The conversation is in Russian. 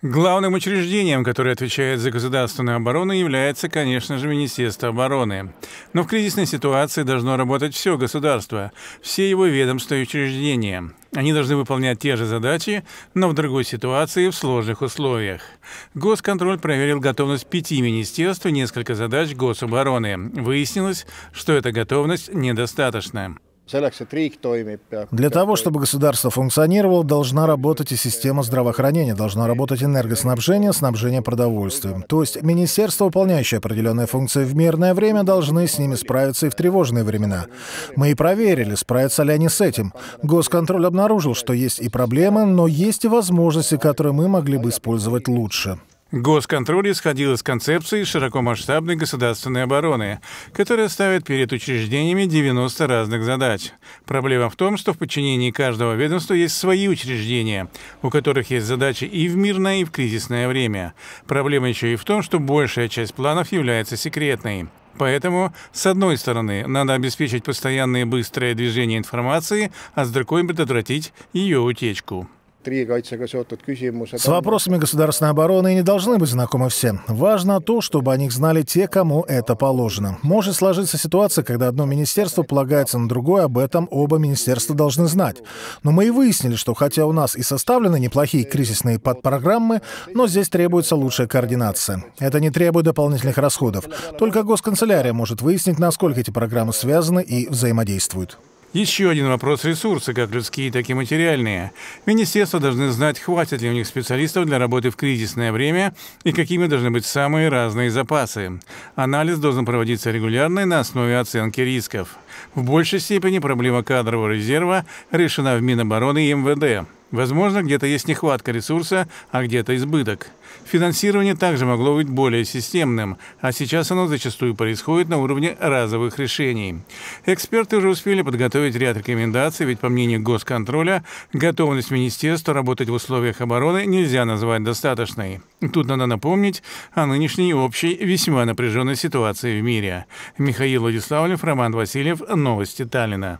Главным учреждением, которое отвечает за государственную оборону, является, конечно же, Министерство обороны. Но в кризисной ситуации должно работать все государство, все его ведомства и учреждения. Они должны выполнять те же задачи, но в другой ситуации в сложных условиях. Госконтроль проверил готовность пяти министерств и несколько задач гособороны. Выяснилось, что эта готовность недостаточна. Для того, чтобы государство функционировало, должна работать и система здравоохранения, должна работать энергоснабжение, снабжение продовольствием. То есть министерство, выполняющее определенные функции в мирное время, должны с ними справиться и в тревожные времена. Мы и проверили, справятся ли они с этим. Госконтроль обнаружил, что есть и проблемы, но есть и возможности, которые мы могли бы использовать лучше. Госконтроль исходил из концепции широкомасштабной государственной обороны, которая ставит перед учреждениями 90 разных задач. Проблема в том, что в подчинении каждого ведомства есть свои учреждения, у которых есть задачи и в мирное, и в кризисное время. Проблема еще и в том, что большая часть планов является секретной. Поэтому, с одной стороны, надо обеспечить постоянное быстрое движение информации, а с другой предотвратить ее утечку. С вопросами государственной обороны не должны быть знакомы все. Важно то, чтобы о них знали те, кому это положено. Может сложиться ситуация, когда одно министерство полагается на другое, об этом оба министерства должны знать. Но мы и выяснили, что хотя у нас и составлены неплохие кризисные подпрограммы, но здесь требуется лучшая координация. Это не требует дополнительных расходов. Только госканцелярия может выяснить, насколько эти программы связаны и взаимодействуют. Еще один вопрос ресурсы, как людские, так и материальные. Министерства должны знать, хватит ли у них специалистов для работы в кризисное время и какими должны быть самые разные запасы. Анализ должен проводиться регулярно и на основе оценки рисков. В большей степени проблема кадрового резерва решена в Минобороны и МВД. Возможно, где-то есть нехватка ресурса, а где-то избыток. Финансирование также могло быть более системным, а сейчас оно зачастую происходит на уровне разовых решений. Эксперты уже успели подготовить ряд рекомендаций, ведь по мнению госконтроля, готовность министерства работать в условиях обороны нельзя назвать достаточной. Тут надо напомнить о нынешней общей весьма напряженной ситуации в мире. Михаил Владиславлев, Роман Васильев, Новости Таллина.